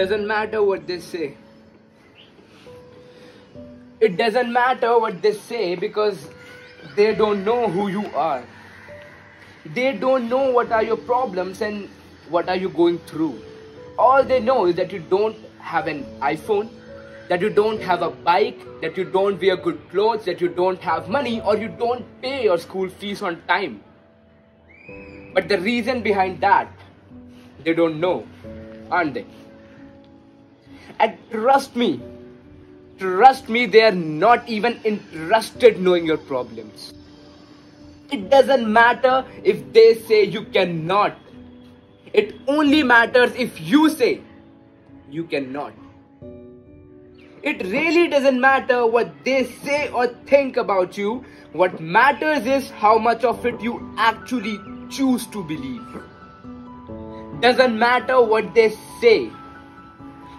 doesn't matter what they say. It doesn't matter what they say because they don't know who you are. They don't know what are your problems and what are you going through. All they know is that you don't have an iPhone, that you don't have a bike, that you don't wear good clothes, that you don't have money, or you don't pay your school fees on time. But the reason behind that, they don't know, aren't they? And trust me, trust me, they are not even interested knowing your problems. It doesn't matter if they say you cannot. It only matters if you say you cannot. It really doesn't matter what they say or think about you. What matters is how much of it you actually choose to believe. Doesn't matter what they say,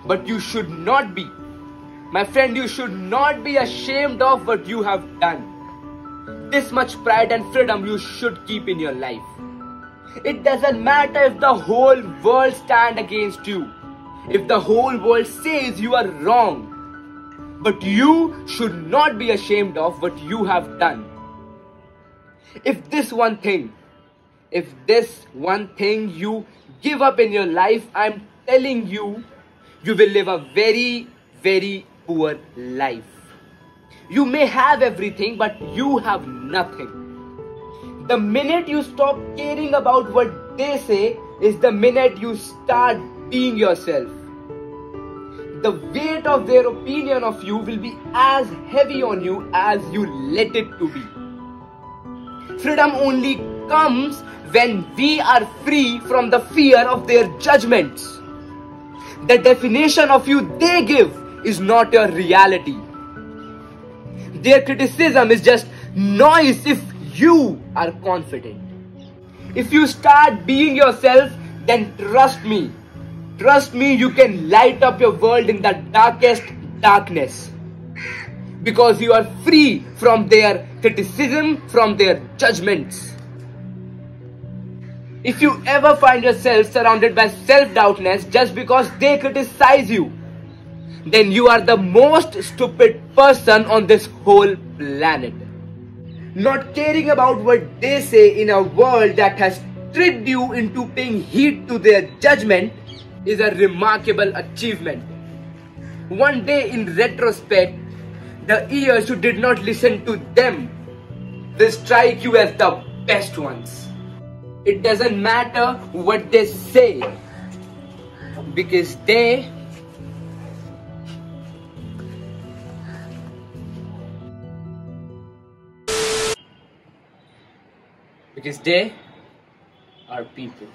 but you should not be. My friend, you should not be ashamed of what you have done. This much pride and freedom you should keep in your life. It doesn't matter if the whole world stand against you. If the whole world says you are wrong. But you should not be ashamed of what you have done. If this one thing, if this one thing you give up in your life, I'm telling you, you will live a very, very poor life. You may have everything, but you have nothing. The minute you stop caring about what they say is the minute you start being yourself. The weight of their opinion of you will be as heavy on you as you let it to be. Freedom only comes when we are free from the fear of their judgments. The definition of you they give is not your reality. Their criticism is just noise if you are confident. If you start being yourself, then trust me. Trust me, you can light up your world in the darkest darkness. Because you are free from their criticism, from their judgments. If you ever find yourself surrounded by self-doubtness just because they criticize you, then you are the most stupid person on this whole planet. Not caring about what they say in a world that has tricked you into paying heed to their judgment is a remarkable achievement. One day in retrospect, the ears who did not listen to them will strike you as the best ones. It doesn't matter what they say because they because they are people.